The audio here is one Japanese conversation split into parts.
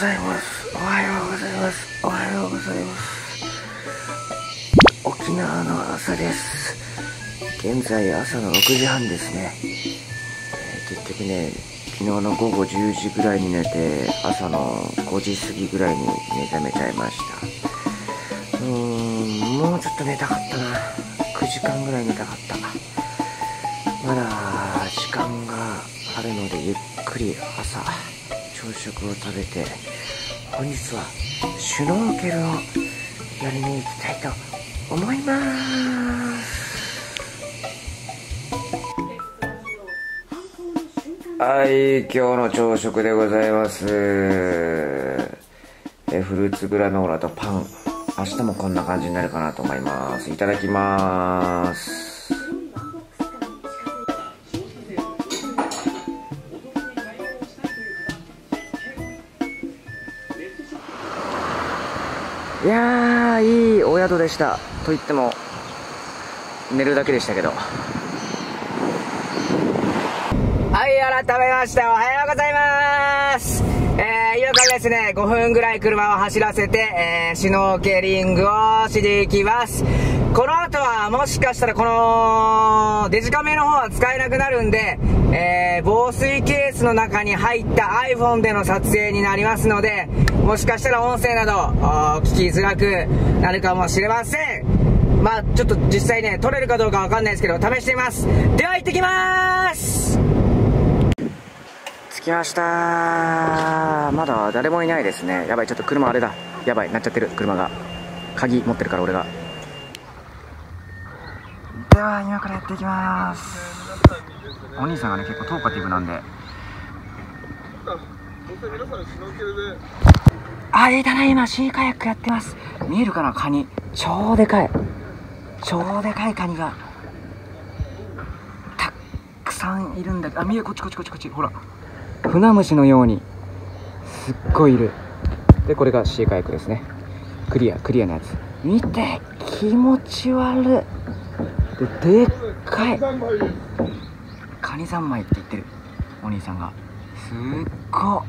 ざいます。おはようございます。おはようございます。沖縄の朝です。現在朝の6時半ですね、えー、結局ね昨日の午後10時ぐらいに寝て朝の5時過ぎぐらいに目覚めちゃいました。うーんもうちょっと寝たかったな。9時間ぐらい寝たかった。まだ時間があるのでゆっくり朝。朝食を食べて本日はシュノーケルをやりに行きたいと思います。はい今日の朝食でございます。えフルーツグラノーラとパン。明日もこんな感じになるかなと思います。いただきます。宿でした。と言っても寝るだけでしたけど。はい改めましておはようございます。えー、今からですね5分ぐらい車を走らせて、えー、シュノーケリングをしに行きます。この後はもしかしたらこのデジカメの方は使えなくなるんで、えー、防水ケースの中に入った iPhone での撮影になりますのでもしかしたら音声など聞きづらくなるかもしれません。まあちょっと実際ね撮れるかどうかわかんないですけど試してみます。では行ってきます。着きました。まだ誰もいないですね。やばいちょっと車あれだ。やばいなっちゃってる車が。鍵持ってるから俺が。では今からやっていきます。お兄さんがね結構トーカティブなんで。あいたな今シーカヤックやってます。見えるかなカニ。超でかい。超でかいカニが。たくさんいるんだけど。あ見えこっちこっちこっちこっち。ほら。船虫のように。すっごいいる。でこれがシーカヤックですね。クリアクリアなやつ。見て気持ち悪い。ででっかい。カニ三昧って言ってるお兄さんが。すっごっ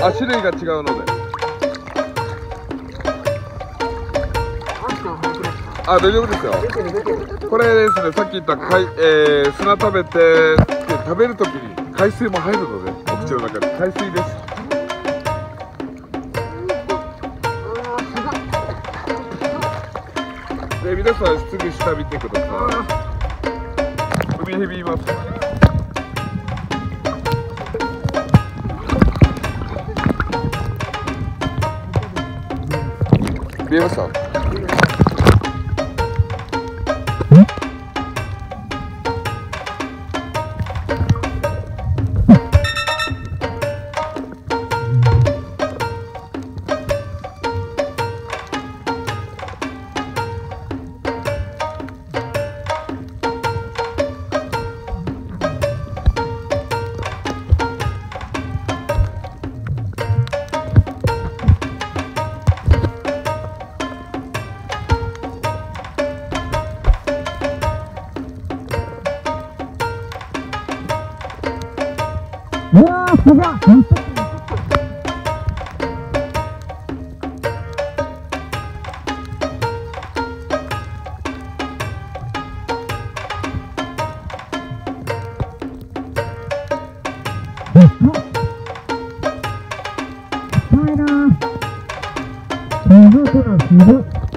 あ種類が違うので。あ大丈夫ですよ。これですねさっき言ったかい、えー、砂食べて食べるときに海水も入るのでお口の中に。海水です。で皆さんすぐ下見てください。海蛇います見承知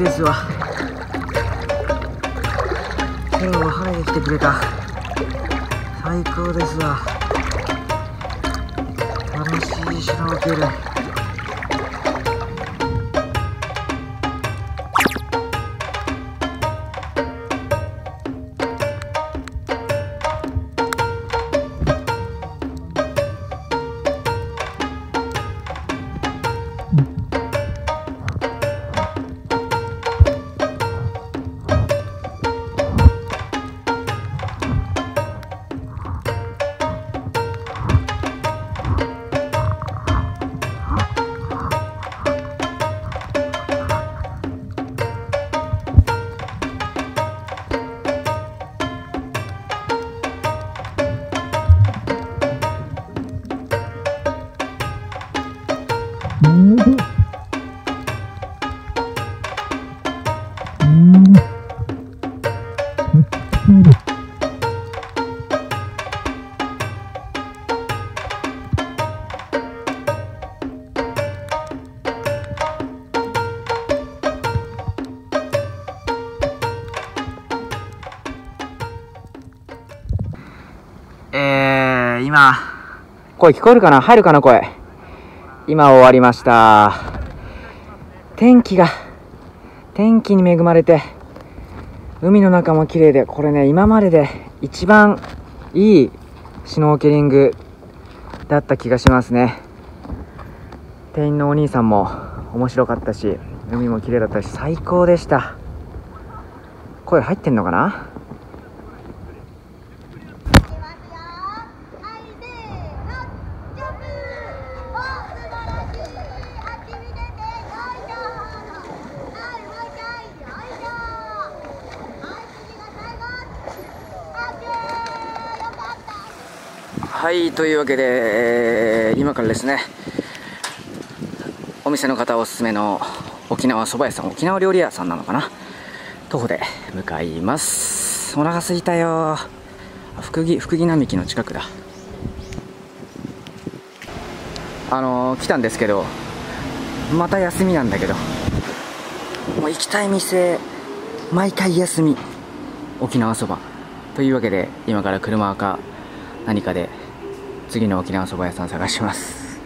ですわ。今日は晴れに来てくれた。最高ですわ。楽しいシュノーケルえー、今、声聞こえるかな？入るかな？声。今終わりました。天気が、天気に恵まれて、海の中も綺麗で、これね、今までで一番いいシュノーケリングだった気がしますね。店員のお兄さんも面白かったし、海も綺麗だったし、最高でした。声入ってんのかな？はい、というわけで、えー今からですね、お店の方おすすめの沖縄そば屋さん、沖縄料理屋さんなのかな？徒歩で向かいます。お腹すいたよ。あ福木、福木並木の近くだ。あのー来たんですけど、また休みなんだけど、もう行きたい店、毎回休み。沖縄そば。というわけで、今から車か何かで次の沖縄そば屋さん探します。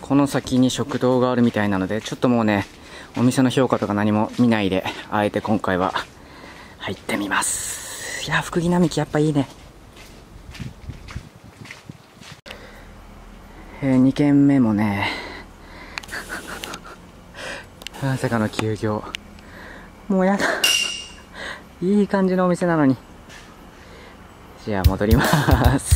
この先に食堂があるみたいなのでちょっともうねお店の評価とか何も見ないであえて今回は入ってみます。いや福木並木やっぱいいね。えー、2軒目もねまさかの休業。もうやだ。いい感じのお店なのに。じゃあ戻ります。